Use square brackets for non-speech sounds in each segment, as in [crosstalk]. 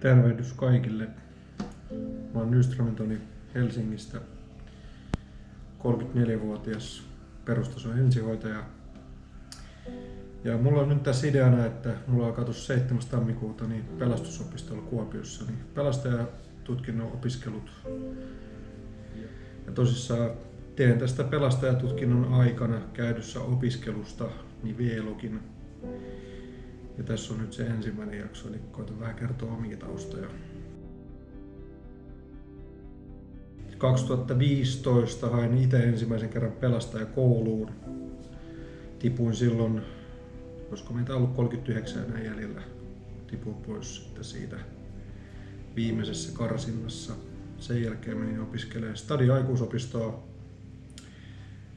Tervehdys kaikille. Mä oon Nyströmin Toni Helsingistä, 34-vuotias perustason ensihoitaja. Ja mulla on nyt tässä ideana, että mulla alkaa tuossa 7. tammikuuta niin pelastusopistolla Kuopiossa niin pelastajatutkinnon opiskelut. Ja tosissaan teen tästä pelastajatutkinnon aikana käydyssä opiskelusta niin V-login ja tässä on nyt se ensimmäinen jakso, eli koitan vähän kertoa omia taustoja. 2015 hain itse ensimmäisen kerran pelastajakouluun. Tipuin silloin, koska meitä ollut 39 enää jäljellä, tipuin pois sitten siitä viimeisessä karsinnassa. Sen jälkeen menin opiskelemaan stadi aikuisopistoa,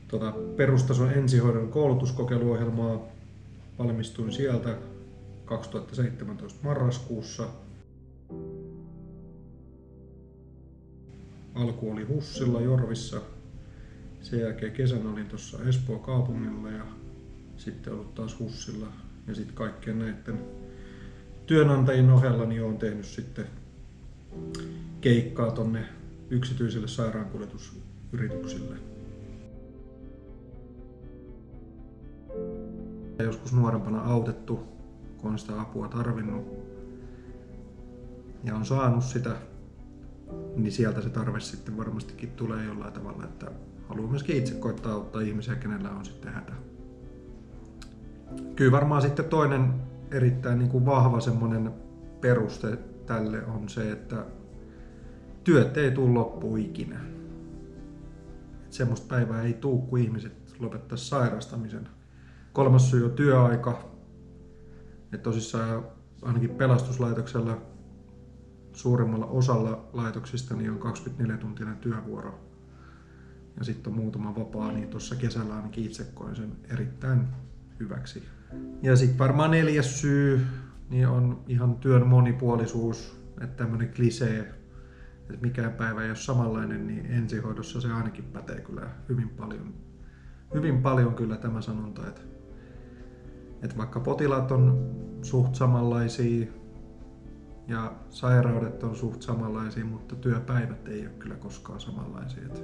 tuota, perustason ensihoidon koulutuskokeiluohjelmaa. Valmistuin sieltä 2017 marraskuussa. Alku oli Hussilla Jorvissa. Sen jälkeen kesän olin tuossa Espoo kaupungilla ja sitten ollut taas Hussilla. Ja sitten kaikkien näiden työnantajien ohella niin olen tehnyt sitten keikkaa tonne yksityisille sairaankuljetusyrityksille. Joskus nuorempana autettu kun on sitä apua tarvinnut ja on saanut sitä, niin sieltä se tarve sitten varmastikin tulee jollain tavalla, että haluaa myöskin itse koittaa auttaa ihmisiä, kenellä on sitten hätä. Kyllä varmaan sitten toinen erittäin niin kuin vahva semmoinen peruste tälle on se, että työt ei tule loppuun ikinä. Et semmoista päivää ei tule, kun ihmiset lopettaa sairastamisen. Kolmas syy on työaika, että tosissaan ainakin pelastuslaitoksella suurimmalla osalla laitoksista niin on 24-tuntinen työvuoro. Ja sitten on muutama vapaa, niin tuossa kesällä ainakin itse koin sen erittäin hyväksi. Ja sitten varmaan neljäs syy niin on ihan työn monipuolisuus, että tämmöinen klisee, että mikään päivä ei ole samanlainen, niin ensihoidossa se ainakin pätee kyllä hyvin paljon. Hyvin paljon kyllä tämä sanonta, että että vaikka potilaat on suht samanlaisia ja sairaudet on suht samanlaisia, mutta työpäivät ei ole kyllä koskaan samanlaisia. Et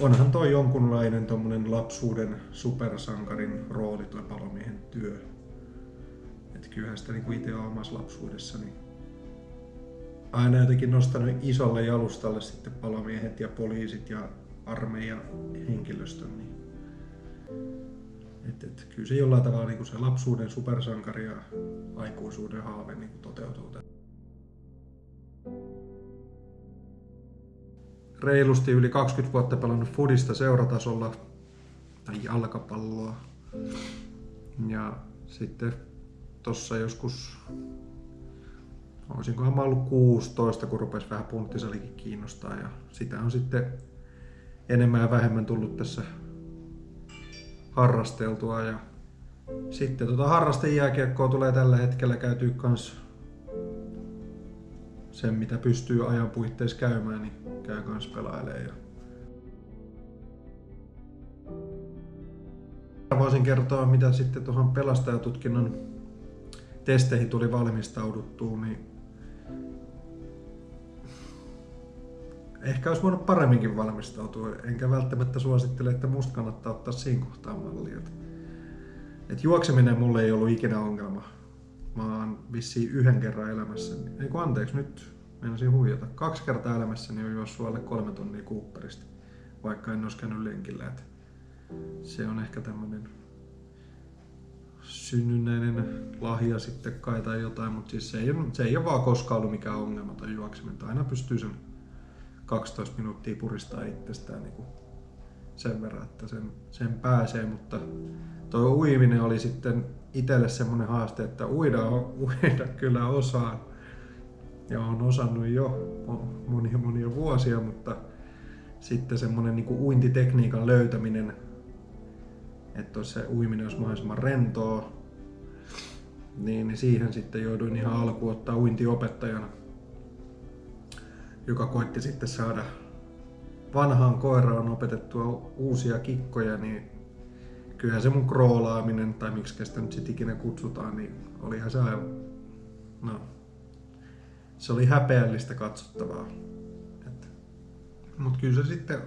onhan toi jonkunlainen tommonen lapsuuden supersankarin rooli toi palomiehen työ. Et kyllähän sitä niinku itse omassa lapsuudessani aina jotenkin nostanut isolle jalustalle sitten palomiehet ja poliisit ja armeijan henkilöstön. Niin et, et, kyllä se jollain tavalla niin kuin se lapsuuden supersankari ja aikuisuuden haave niin kuin toteutuu. Reilusti yli 20 vuotta pelannut fudista seuratasolla tai jalkapalloa. Ja sitten tossa joskus, olisinkohan mä ollut 16, kun rupesi vähän punttisalikin kiinnostaa ja sitä on sitten enemmän ja vähemmän tullut tässä harrasteltua ja sitten tota harrastejääkiekkoa tulee tällä hetkellä käytyy kans sen mitä pystyy ajan puitteissa käymään, niin käy kans pelailemaan. Ja Voisin kertoa, mitä sitten tuohon pelastajatutkinnon testeihin tuli valmistauduttua, niin ehkä olisi voinut paremminkin valmistautua, enkä välttämättä suosittele, että musta kannattaa ottaa siinä kohtaa mallia. Et juokseminen mulle ei ollut ikinä ongelma. Mä oon vissiin yhden kerran elämässäni, ei kun anteeksi nyt, meinasin huijata. Kaksi kertaa elämässäni on juossut alle kolme tonnia Cooperista, vaikka en olisi käynyt lenkillä. Et se on ehkä tämmönen synnynnäinen lahja sitten kai tai jotain, mutta siis se ei, se ei ole vaan koskaan ollut mikään ongelma tai juokseminen. Aina pystyy sen 12 minuuttia puristaa itsestään niin kuin sen verran, että sen, sen pääsee, mutta tuo uiminen oli sitten itselle semmoinen haaste, että uida, uida kyllä osaa ja on osannut jo monia monia vuosia, mutta sitten semmoinen niin kuin uintitekniikan löytäminen, että se uiminen olisi mahdollisimman rentoa, niin siihen sitten jouduin ihan alkuun ottaa uintiopettajana joka koitti sitten saada vanhaan koiraan opetettua uusia kikkoja, niin kyllähän se mun kroolaaminen, tai miksi sitä nyt sitten ikinä kutsutaan, niin olihan se aivan, no, se oli häpeällistä katsottavaa. Mutta kyllä se sitten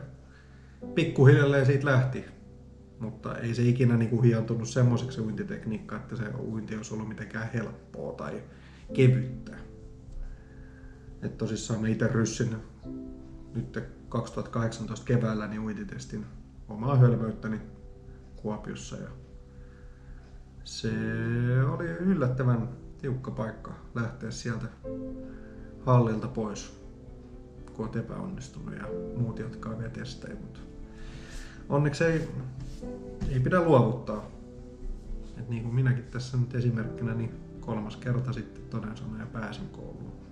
pikkuhiljalleen siitä lähti. Mutta ei se ikinä niinku hiantunut semmoiseksi uintitekniikka, että se uinti olisi ollut mitenkään helppoa tai kevyttä. Et tosissaan mä itse ryssin nyt 2018 keväällä niin uintitestin omaa hölmöyttäni Kuopiossa ja se oli yllättävän tiukka paikka lähteä sieltä hallilta pois, kun olet epäonnistunut ja muut jatkaa vielä testejä. Mutta onneksi ei, ei pidä luovuttaa. Et niin kuin minäkin tässä nyt esimerkkinä, niin kolmas kerta sitten toden sanoen pääsin kouluun.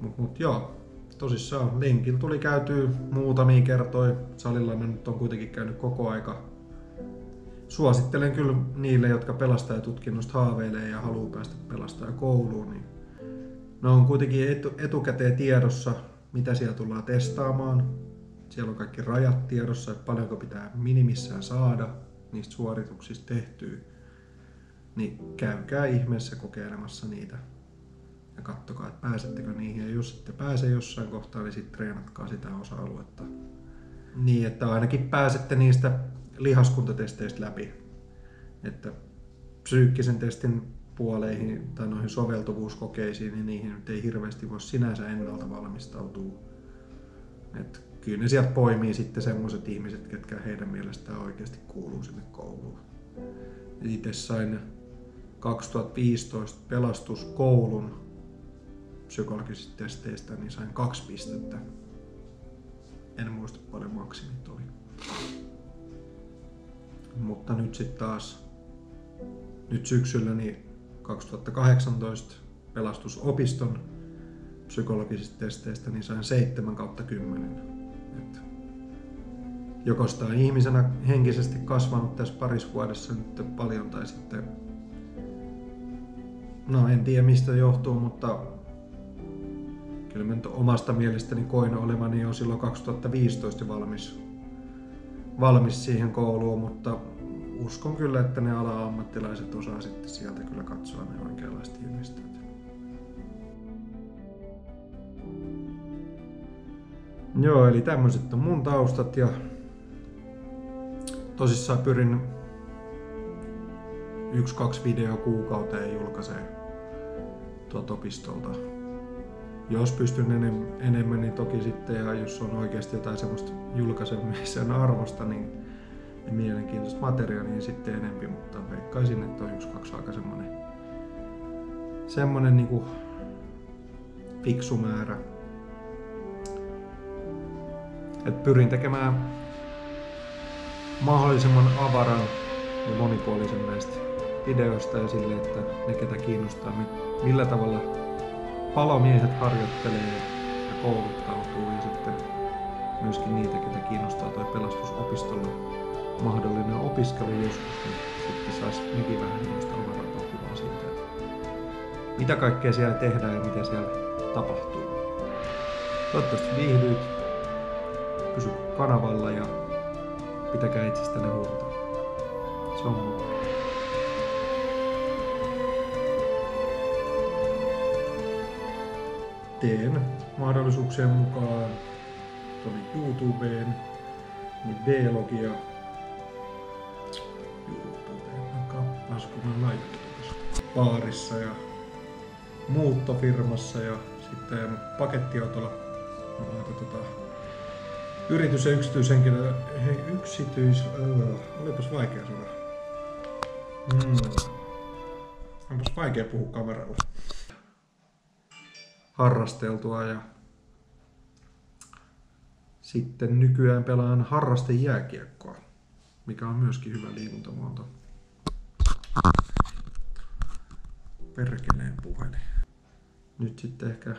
Mutta mut joo, tosissaan lenkillä tuli käytyä muutamia kertoja. Salilla mä nyt on kuitenkin käynyt koko aika. Suosittelen kyllä niille, jotka pelastajatutkinnosta haaveilee ja haluaa päästä pelastajakouluun, niin ne on kuitenkin etu, etukäteen tiedossa, mitä siellä tullaan testaamaan. Siellä on kaikki rajat tiedossa, että paljonko pitää minimissään saada niistä suorituksista tehtyä. Niin käykää ihmeessä kokeilemassa niitä ja kattokaa, että pääsettekö niihin. Ja jos ette pääse jossain kohtaa, niin sitten treenatkaa sitä osa-aluetta. Niin, että ainakin pääsette niistä lihaskuntatesteistä läpi. Että psyykkisen testin puoleihin tai noihin soveltuvuuskokeisiin, niin niihin nyt ei hirveästi voi sinänsä ennalta valmistautua. Et kyllä ne sieltä poimii sitten semmoiset ihmiset, ketkä heidän mielestään oikeasti kuuluu sinne kouluun. Itse sain 2015 pelastuskoulun psykologisista testeistä, niin sain kaksi pistettä. En muista paljon maksimit oli. Mutta nyt sitten taas, nyt syksyllä niin 2018 pelastusopiston psykologisista testeistä, niin sain 7 kautta 10. Et sitä on ihmisenä henkisesti kasvanut tässä parissa vuodessa nyt paljon tai sitten No en tiedä mistä johtuu, mutta kyllä mä nyt omasta mielestäni koin olevani jo silloin 2015 valmis, valmis siihen kouluun, mutta uskon kyllä, että ne ala-ammattilaiset osaa sitten sieltä kyllä katsoa ne oikeanlaiset ilmisteet. Joo, eli tämmöiset on mun taustat ja tosissaan pyrin yksi-kaksi video kuukauteen julkaisee tuolta opistolta. Jos pystyn enem, enemmän, niin toki sitten, ja jos on oikeasti jotain semmoista julkaisemisen [laughs] arvosta, niin mielenkiintoista materiaalia niin sitten enempi, mutta veikkaisin, että on yksi-kaksi aika semmoinen, semmoinen niin kuin fiksu määrä. Et pyrin tekemään mahdollisimman avaran ja monipuolisen näistä videoista ja sille, että ne ketä kiinnostaa, millä tavalla palomiehet harjoittelee ja kouluttautuu ja sitten myöskin niitä, ketä kiinnostaa toi pelastusopistolla mahdollinen opiskelu joskus, niin sitten saisi nekin vähän minusta omaa kuvaa siitä, että mitä kaikkea siellä tehdään ja mitä siellä tapahtuu. Toivottavasti viihdyit, pysy kanavalla ja pitäkää itsestänne huolta. Se on mun. Teen mahdollisuuksien mukaan tuonne YouTubeen, niin D-logia vaikka laskumaan laitteessa, baarissa ja muuttofirmassa ja sitten pakettiautolla noita tota, yritys- ja yksityishenkilö, hei yksityis, uh, olipas vaikea sana. Mm. Onpas vaikea puhua kameralla harrasteltua ja sitten nykyään pelaan harrastejääkiekkoa, mikä on myöskin hyvä liikuntamuoto. Perkeleen puhelin. Nyt sitten ehkä...